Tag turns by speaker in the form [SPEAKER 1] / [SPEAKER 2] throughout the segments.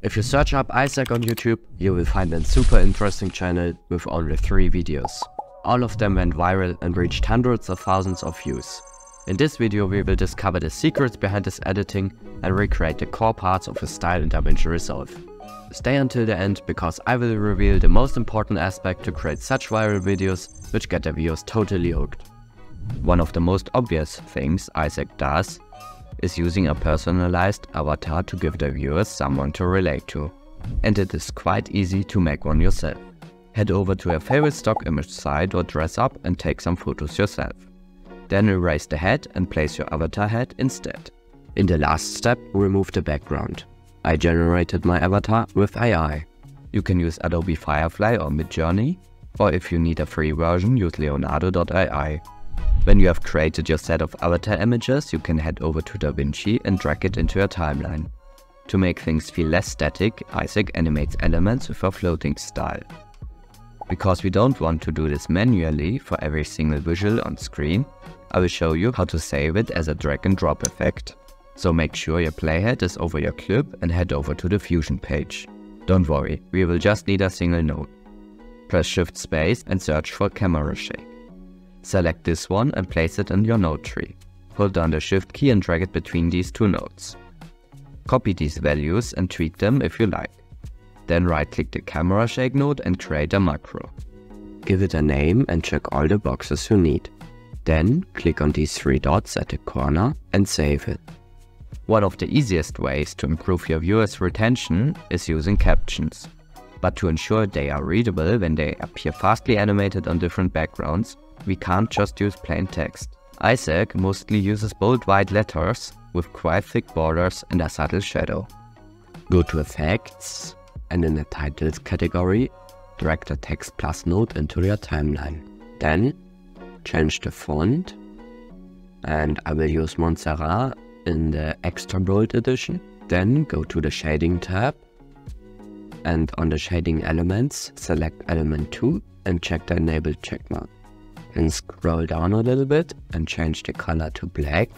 [SPEAKER 1] If you search up Isaac on YouTube, you will find a super interesting channel with only 3 videos. All of them went viral and reached hundreds of thousands of views. In this video we will discover the secrets behind his editing and recreate the core parts of his style in DaVinci Resolve. Stay until the end because I will reveal the most important aspect to create such viral videos which get the viewers totally hooked. One of the most obvious things Isaac does is using a personalized avatar to give the viewers someone to relate to. And it is quite easy to make one yourself. Head over to your favorite stock image site or dress up and take some photos yourself. Then erase the head and place your avatar head instead. In the last step, remove the background. I generated my avatar with AI. You can use Adobe Firefly or Midjourney, or if you need a free version, use Leonardo.ai. When you have created your set of avatar images, you can head over to DaVinci and drag it into your timeline. To make things feel less static, Isaac animates elements with a floating style. Because we don't want to do this manually for every single visual on screen, I will show you how to save it as a drag and drop effect. So make sure your playhead is over your clip and head over to the Fusion page. Don't worry, we will just need a single node. Press Shift Space and search for Camera Shake. Select this one and place it in your node tree. Hold down the Shift key and drag it between these two nodes. Copy these values and tweak them if you like. Then right-click the camera shake node and create a macro. Give it a name and check all the boxes you need. Then click on these three dots at the corner and save it. One of the easiest ways to improve your viewers' retention is using captions. But to ensure they are readable when they appear fastly animated on different backgrounds, we can't just use plain text. Isaac mostly uses bold white letters with quite thick borders and a subtle shadow. Go to Effects and in the Titles category, drag the Text Plus node into your timeline. Then change the font and I will use Montserrat in the extra bold edition. Then go to the shading tab and on the shading elements select element 2 and check the enabled checkmark and scroll down a little bit and change the color to black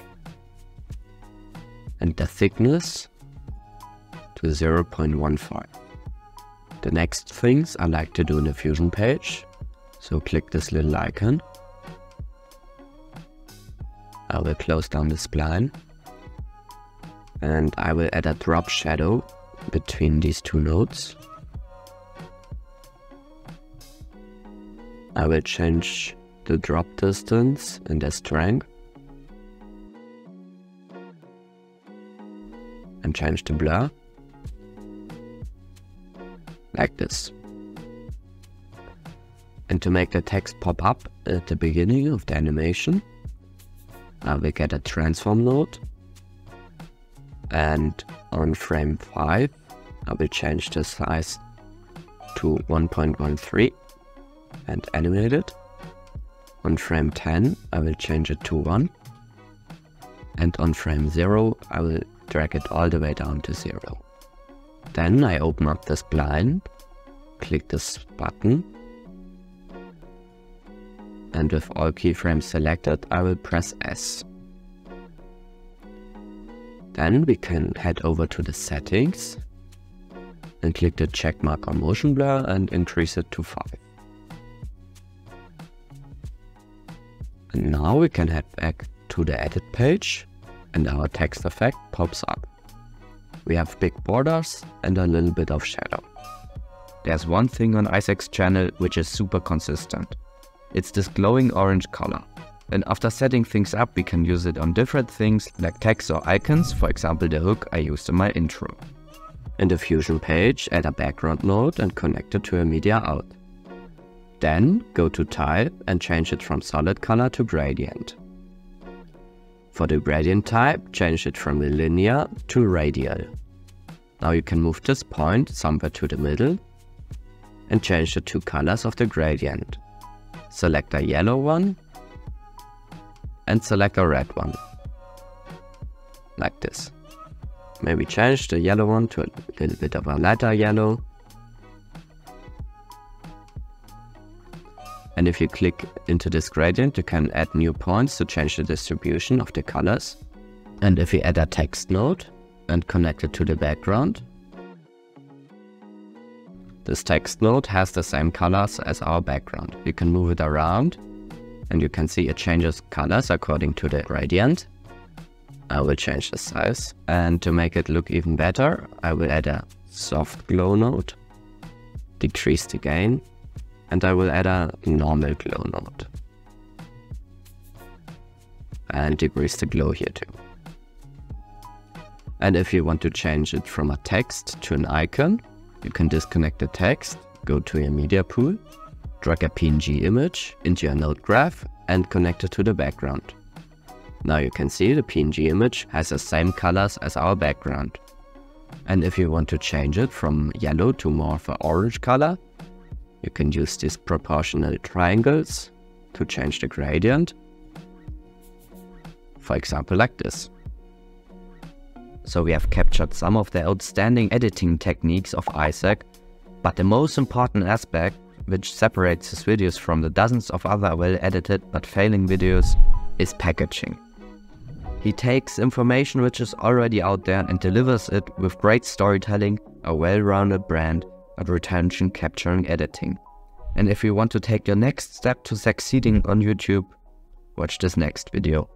[SPEAKER 1] and the thickness to 0.15. The next things I like to do in the Fusion page, so click this little icon. I will close down the spline and I will add a drop shadow between these two nodes. I will change the drop distance and the strength. And change the blur. Like this. And to make the text pop up at the beginning of the animation, I will get a transform node. And on frame 5, I will change the size to 1.13 and animate it. On frame 10, I will change it to 1. And on frame 0, I will drag it all the way down to 0. Then I open up the spline, click this button, and with all keyframes selected, I will press S. Then we can head over to the settings and click the check mark on motion blur and increase it to 5. And now we can head back to the edit page and our text effect pops up. We have big borders and a little bit of shadow. There's one thing on Isaac's channel which is super consistent. It's this glowing orange color. And after setting things up, we can use it on different things like text or icons, for example the hook I used in my intro. In the Fusion page, add a background node and connect it to a media out. Then go to type and change it from solid color to gradient. For the gradient type, change it from linear to radial. Now you can move this point somewhere to the middle and change the two colors of the gradient. Select a yellow one and select a red one. Like this. Maybe change the yellow one to a little bit of a lighter yellow And if you click into this gradient, you can add new points to change the distribution of the colors. And if you add a text node and connect it to the background, This text node has the same colors as our background. You can move it around and you can see it changes colors according to the gradient. I will change the size and to make it look even better, I will add a soft glow node, decrease the gain, and I will add a normal glow node and decrease the glow here too. And if you want to change it from a text to an icon, you can disconnect the text, go to your media pool, drag a PNG image into your node graph and connect it to the background. Now you can see the PNG image has the same colors as our background. And if you want to change it from yellow to more of an orange color, you can use these proportional triangles to change the gradient. For example like this. So we have captured some of the outstanding editing techniques of Isaac, but the most important aspect, which separates his videos from the dozens of other well-edited but failing videos, is packaging. He takes information which is already out there and delivers it with great storytelling, a well-rounded brand, and retention capturing editing. And if you want to take your next step to succeeding on YouTube, watch this next video.